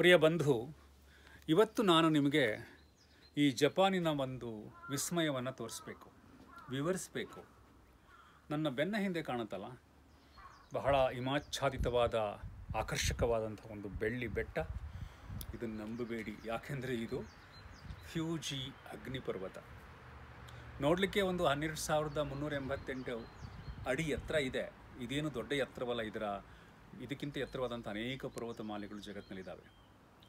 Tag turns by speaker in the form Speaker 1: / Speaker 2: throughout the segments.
Speaker 1: ಪ್ರಿಯ ಬಂಧು, ಇವತ್ತು ನಾನು ನಿಮಗೆ ಈ ಜಪಾನಿನ ಒಂದು ವಿಸ್ಮಯವನ್ನು ತೋರಿಸ್ಬೇಕು, ವಿವರಿಸಬೇಕು. ನನ್ನ ಬೆನ್ನ ಹಿಂದೆ ಕಾಣುತ್ತಲ್ಲ, ಬಹಳ ಹಿಮಾಚ್ಛಾದಿತವಾದ, ಆಕರ್ಷಕವಾದಂಥ ಒಂದು ಬೆಳ್ಳಿ ಬೆಟ್ಟ. ಇದನ್ನು ನಂಬಬೇಡಿ, ಯಾಕೆಂದರೆ ಇದು ಫ್ಯೂಜಿ ಅಗ್ನಿಪರ್ವತ. ನೋಡಲಿಕ್ಕೆ ಒಂದು ಹನ್ನೆರಡು ಸಾವಿರದ ಮುನ್ನೂರ ಎಂಬತ್ತೆಂಟು ಅಡಿ ಎತ್ತರ ಇದೆ. ಇದೇನು ದೊಡ್ಡ ಎತ್ತರವಲ್ಲ, ಇದರ ಇದಕ್ಕಿಂತ ಎತ್ತರವಾದಂಥ ಅನೇಕ ಪರ್ವತ ಮಾಲೆಗಳು ಜಗತ್ತಿನಲ್ಲಿದ್ದಾವೆ.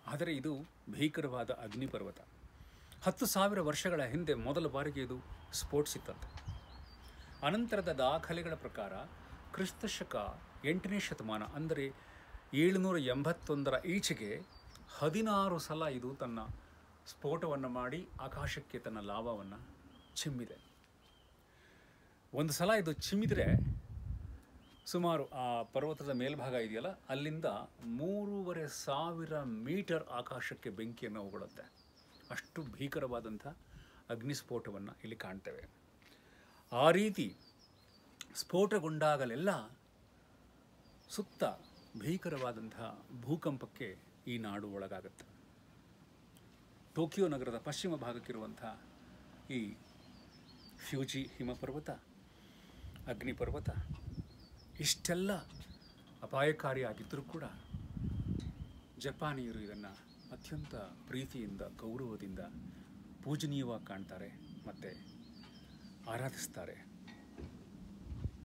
Speaker 1: ಆದರೆ ಇದು ಭೀಕರವಾದ ಅಗ್ನಿಪರ್ವತ. ಹತ್ತು ಸಾವಿರ ವರ್ಷಗಳ ಹಿಂದೆ ಮೊದಲ ಬಾರಿಗೆ ಇದು ಸ್ಫೋಟಿಸಿತ್ತಂತೆ ಅನಂತರದ ದಾಖಲೆಗಳ ಪ್ರಕಾರ ಕ್ರಿಸ್ತಶಕ ಎಂಟನೇ ಶತಮಾನ, ಅಂದರೆ ಏಳುನೂರ ಎಂಬತ್ತೊಂದರ ಈಚೆಗೆ ಹದಿನಾರು ಸಲ ಇದು ತನ್ನ ಸ್ಫೋಟವನ್ನು ಮಾಡಿ ಆಕಾಶಕ್ಕೆ ತನ್ನ ಲಾಭವನ್ನು ಚಿಮ್ಮಿದೆ. ಒಂದು ಸಲ ಇದು ಚಿಮ್ಮಿದರೆ ಸುಮಾರು ಆ ಪರ್ವತದ ಮೇಲ್ಭಾಗ ಇದೆಯಲ್ಲ, ಅಲ್ಲಿಂದ ಮೂರುವರೆ ಸಾವಿರ ಮೀಟರ್ ಆಕಾಶಕ್ಕೆ ಬೆಂಕಿಯನ್ನು ಉಗುಳುತ್ತೆ ಅಷ್ಟು ಭೀಕರವಾದಂಥ ಅಗ್ನಿಸ್ಫೋಟವನ್ನು ಇಲ್ಲಿ ಕಾಣ್ತೇವೆ. ಆ ರೀತಿ ಸ್ಫೋಟಗೊಂಡಾಗಲೆಲ್ಲ ಸುತ್ತ ಭೀಕರವಾದಂಥ ಭೂಕಂಪಕ್ಕೆ ಈ ನಾಡು ಒಳಗಾಗುತ್ತೆ. ಟೋಕಿಯೋ ನಗರದ ಪಶ್ಚಿಮ ಭಾಗಕ್ಕಿರುವಂಥ ಈ ಫ್ಯೂಜಿ ಹಿಮಪರ್ವತ, ಅಗ್ನಿಪರ್ವತ ಇಷ್ಟೆಲ್ಲ ಅಪಾಯಕಾರಿಯಾಗಿದ್ದರೂ ಕೂಡ ಜಪಾನಿಯರು ಇದನ್ನು ಅತ್ಯಂತ ಪ್ರೀತಿಯಿಂದ ಗೌರವದಿಂದ ಪೂಜನೀಯವಾಗಿ ಕಾಣ್ತಾರೆ ಮತ್ತು ಆರಾಧಿಸ್ತಾರೆ.